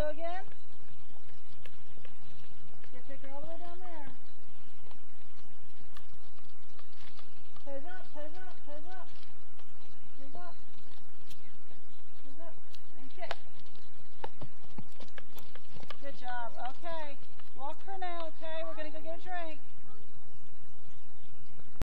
go again. Your finger all the way down there. Toes up, toes up, toes up. Toes up. Toes up. And kick. Good job. Okay. Walk for now, okay?